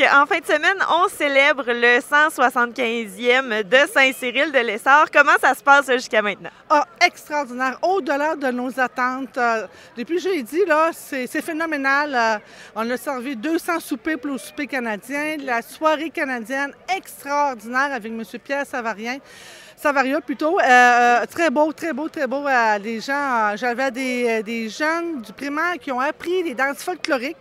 qu'en fin de semaine, on célèbre le 175e de Saint-Cyril de l'Essor. Comment ça se passe jusqu'à maintenant? Ah, extraordinaire, au-delà de nos attentes. Euh, depuis jeudi, là, c'est phénoménal. Euh, on a servi 200 soupers pour le souper canadien, la soirée canadienne extraordinaire avec M. Pierre Savarien. Savaria plutôt. Euh, très beau, très beau, très beau. Les gens, j'avais des, des jeunes du primaire qui ont appris les danses folkloriques.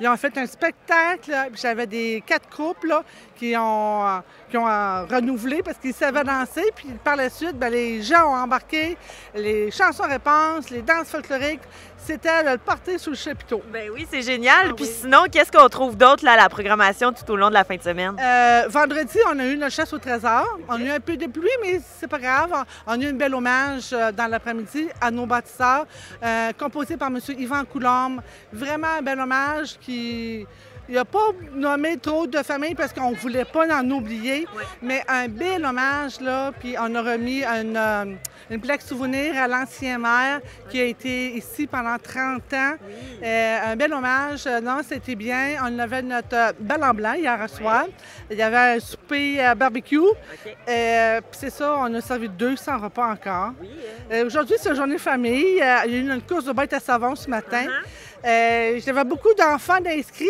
Ils ont fait un spectacle. J'avais des quatre couples là, qui ont, euh, qui ont euh, renouvelé parce qu'ils savaient danser. Puis par la suite, ben, les gens ont embarqué les chansons-réponses, les danses folkloriques. C'était le party sous le chapiteau. Ben oui, c'est génial. Ah Puis oui. sinon, qu'est-ce qu'on trouve d'autre là, à la programmation tout au long de la fin de semaine? Euh, vendredi, on a eu notre chasse au trésor. On a eu un peu de pluie, mais c'est pas grave. On a eu un bel hommage dans l'après-midi à nos bâtisseurs, euh, composé par M. Yvan Coulombe. Vraiment un bel hommage qui. Il n'a pas nommé trop de familles parce qu'on ne voulait pas en oublier, mais un bel hommage, là. Puis on a remis une, euh, une plaque souvenir à l'ancien maire qui a été ici pendant 30 ans. Euh, un bel hommage. Euh, Non, c'était bien. On avait notre belle en blanc hier soir. Il y avait un souper euh, barbecue. Euh, puis c'est ça, on a servi 200 repas encore. Euh, Aujourd'hui, c'est une journée de famille. Il y a eu une course de bêtes à savon ce matin. Euh, J'avais beaucoup d'enfants d'inscrits,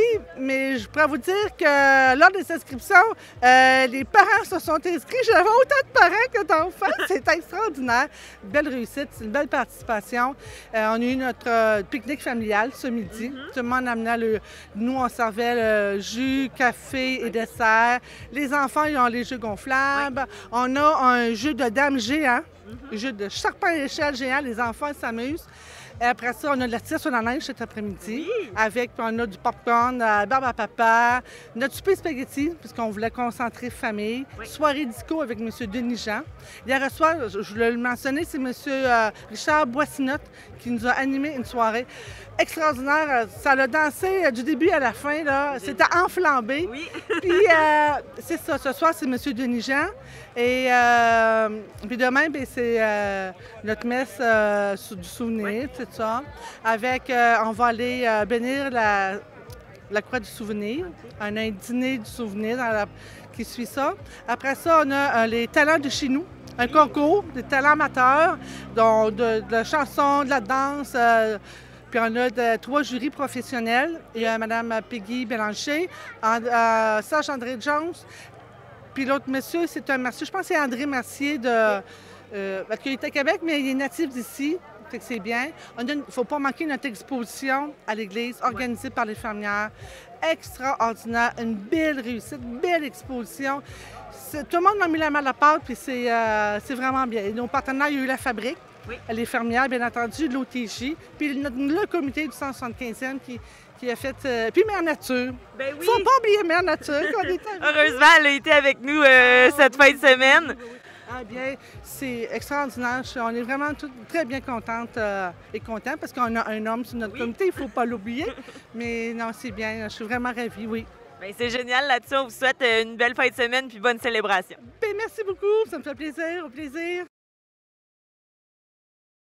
mais je pourrais vous dire que lors des inscriptions, euh, les parents se sont inscrits. J'avais autant de parents que d'enfants. C'est extraordinaire. Belle réussite, une belle participation. Euh, on a eu notre euh, pique-nique familial ce midi. Tout le monde amenait le. Nous, on servait le jus, café et dessert. Les enfants, ils ont les jeux gonflables. On a un jeu de dames géant, jeu de serpent à échelle géant. Les enfants s'amusent. Et après ça, on a de la tire sur la neige cet après-midi. Avec, on a du popcorn, euh, barbe à papa, notre souper spaghetti, puisqu'on voulait concentrer famille. Soirée disco avec M. Denis Jean. Hier soir, je voulais le mentionner, c'est M. euh, Richard Boissinotte qui nous a animé une soirée extraordinaire. Ça l'a dansé euh, du début à la fin. là. C'était enflambé. Oui. Puis, euh, c'est ça. Ce soir, c'est M. Denis Jean. Et puis demain, ben, c'est euh, notre messe euh, du souvenir, tout ça. Avec, euh, on va aller bénir la, la croix du souvenir, un, dîner du souvenir dans la- qui suit ça. Après ça, on a les talents de chez nous, un concours des talents amateurs, donc de, de la chanson, de la danse. puis on a de- trois jurys professionnels. Il y a Mme Peggy Bélanger, Serge André Jones, puis l'autre monsieur, c'est un Mercier. Je pense que c'est André Mercier de. Euh, parce qu'il est à Québec, mais il est natif d'ici. Fait que c'est bien. Il ne faut pas manquer notre exposition à l'église organisée par les fermières. Extraordinaire, une belle réussite, belle exposition. Tout le monde m'a mis la main à la pâte, puis c'est euh, c'est vraiment bien. Et nos partenaires, il y a eu la fabrique, Oui. les fermières, bien entendu, l'OTJ, puis notre- le comité du 175e qui, qui a fait. euh, puis Mère Nature. Ben oui. Faut pas oublier Mère Nature. Heureusement, elle a été avec nous euh, cette fin de semaine. Ah bien, c'est extraordinaire. On est vraiment tout- très bien contente euh, et content parce qu'on a un homme sur notre comité, il ne faut pas l'oublier. Mais non, c'est bien. Je suis vraiment ravie, oui. Ben, c'est génial là-dessus. On vous souhaite euh, une belle fin de semaine puis bonne célébration. Ben, merci beaucoup, ça me fait plaisir, au plaisir.